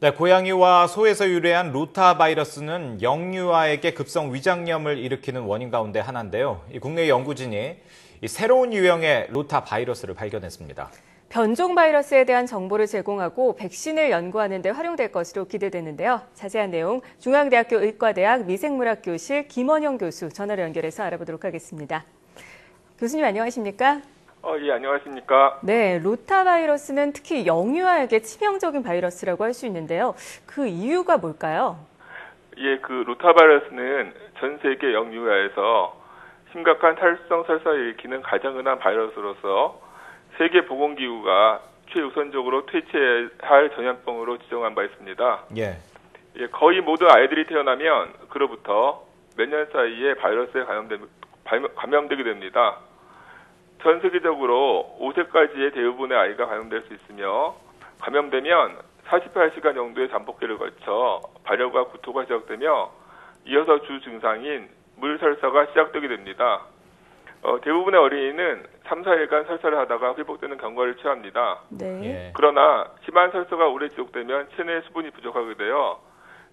네, 고양이와 소에서 유래한 루타 바이러스는 영유아에게 급성 위장염을 일으키는 원인 가운데 하나인데요. 국내 연구진이 새로운 유형의 루타 바이러스를 발견했습니다. 변종 바이러스에 대한 정보를 제공하고 백신을 연구하는 데 활용될 것으로 기대되는데요. 자세한 내용 중앙대학교 의과대학 미생물학교실 김원영 교수 전화로 연결해서 알아보도록 하겠습니다. 교수님 안녕하십니까? 어, 예, 안녕하십니까? 네, 루타 바이러스는 특히 영유아에게 치명적인 바이러스라고 할 수 있는데요. 그 이유가 뭘까요? 예, 그 루타 바이러스는 전 세계 영유아에서 심각한 탈수성 설사를 일으키는 가장 흔한 바이러스로서 세계 보건기구가 최우선적으로 퇴치할 전염병으로 지정한 바 있습니다. 예. 예, 거의 모든 아이들이 태어나면 그로부터 몇 년 사이에 바이러스에 감염되, 감염되게 됩니다. 전 세계적으로 5세까지의 대부분의 아이가 감염될 수 있으며 감염되면 48시간 정도의 잠복기를 거쳐 발열과 구토가 시작되며 이어서 주 증상인 물설사가 시작되게 됩니다. 어, 대부분의 어린이는 3, 4일간 설사를 하다가 회복되는 경과를 취합니다. 네. 예. 그러나 심한 설사가 오래 지속되면 체내 수분이 부족하게 되어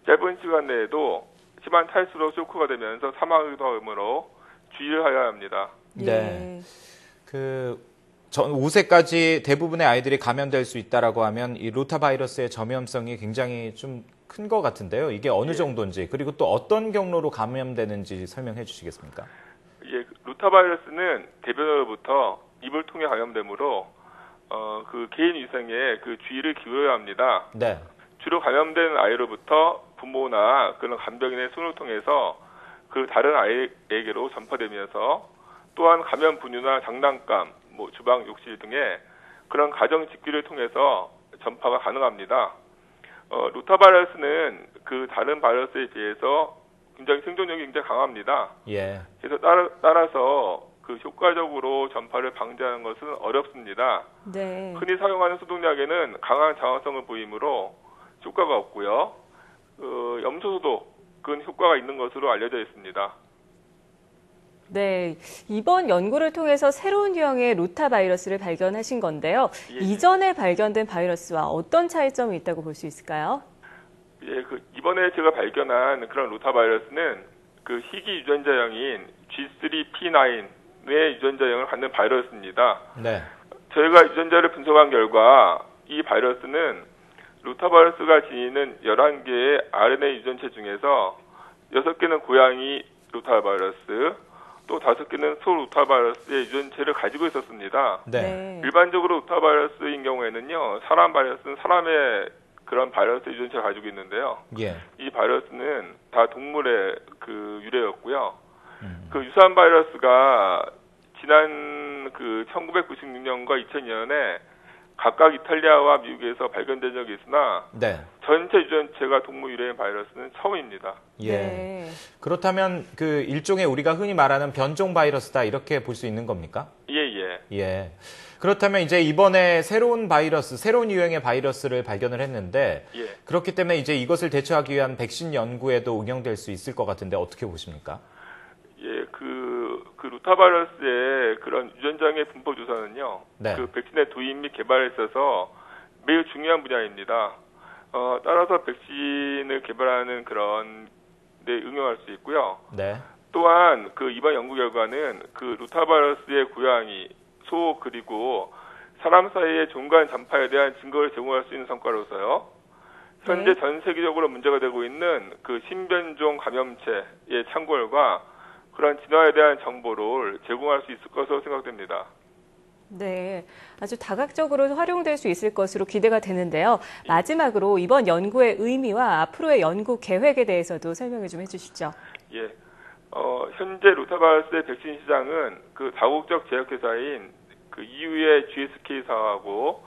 짧은 시간 내에도 심한 탈수로 쇼크가 되면서 사망하기도 하므로 주의를 하여야 합니다. 네. 그, 전 5세까지 대부분의 아이들이 감염될 수 있다라고 하면 이 루타 바이러스의 전염성이 굉장히 좀 큰 것 같은데요. 이게 어느 예. 정도인지 그리고 또 어떤 경로로 감염되는지 설명해 주시겠습니까? 예, 루타 바이러스는 대변으로부터 입을 통해 감염되므로 어, 그 개인 위생에 그 주의를 기울여야 합니다. 네. 주로 감염된 아이로부터 부모나 그런 간병인의 손을 통해서 그 다른 아이에게로 전파되면서 또한 감염 분유나 장난감, 뭐 주방 욕실 등의 그런 가정 집기를 통해서 전파가 가능합니다. 어, 루타 바이러스는 그 다른 바이러스에 비해서 굉장히 생존력이 굉장히 강합니다. 예. 그래서 따라, 따라서 그 효과적으로 전파를 방지하는 것은 어렵습니다. 네. 흔히 사용하는 소독약에는 강한 장화성을 보이므로 효과가 없고요. 어, 염소소도 그건 효과가 있는 것으로 알려져 있습니다. 네. 이번 연구를 통해서 새로운 유형의 루타 바이러스를 발견하신 건데요. 예. 이전에 발견된 바이러스와 어떤 차이점이 있다고 볼 수 있을까요? 예, 그 이번에 제가 발견한 그런 루타 바이러스는 그 희귀 유전자형인 G3P9의 유전자형을 갖는 바이러스입니다. 네. 저희가 유전자를 분석한 결과 이 바이러스는 루타 바이러스가 지니는 11개의 RNA 유전체 중에서 6개는 고양이 루타 바이러스, 또 5개는 소 루타 바이러스의 유전체를 가지고 있었습니다. 네. 일반적으로 루타 바이러스인 경우에는요, 사람 바이러스는 사람의 그런 바이러스 유전체를 가지고 있는데요. 예. 이 바이러스는 다 동물의 그 유래였고요. 음. 그 유사한 바이러스가 지난 그 1996년과 2000년에 각각 이탈리아와 미국에서 발견된 적이 있으나 네. 전체 유전체가 동물 유래인 바이러스는 처음입니다. 예. 네. 그렇다면 그 일종의 우리가 흔히 말하는 변종 바이러스다 이렇게 볼 수 있는 겁니까? 예, 예. 예. 그렇다면 이제 이번에 새로운 바이러스, 새로운 유형의 바이러스를 발견을 했는데 예. 그렇기 때문에 이제 이것을 대처하기 위한 백신 연구에도 응용될 수 있을 것 같은데 어떻게 보십니까? 예, 그, 그 루타 바이러스의 그런 유전장의 분포 조사는요. 네. 그 백신의 도입 및 개발에 있어서 매우 중요한 분야입니다. 어, 따라서 백신을 개발하는 그런 데 응용할 수 있고요. 네. 또한 그 이번 연구 결과는 그 루타 바이러스의 고양이, 소 그리고 사람 사이의 종간 전파에 대한 증거를 제공할 수 있는 성과로서요. 현재 네. 전 세계적으로 문제가 되고 있는 그 신변종 감염체의 창궐과 그런 진화에 대한 정보를 제공할 수 있을 것으로 생각됩니다. 네. 아주 다각적으로 활용될 수 있을 것으로 기대가 되는데요. 마지막으로 이번 연구의 의미와 앞으로의 연구 계획에 대해서도 설명을 좀 해주시죠. 예. 어, 현재 루타바이러스의 백신 시장은 그 다국적 제약회사인 그 EU의 GSK사하고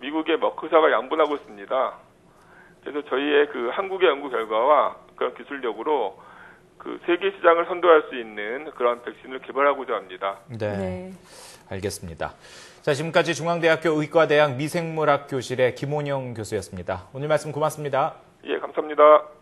미국의 머크사가 양분하고 있습니다. 그래서 저희의 그 한국의 연구 결과와 그런 기술력으로 그 세계 시장을 선도할 수 있는 그런 백신을 개발하고자 합니다. 네. 네. 알겠습니다. 자, 지금까지 중앙대학교 의과대학 미생물학 교실의 김원영 교수였습니다. 오늘 말씀 고맙습니다. 예, 감사합니다.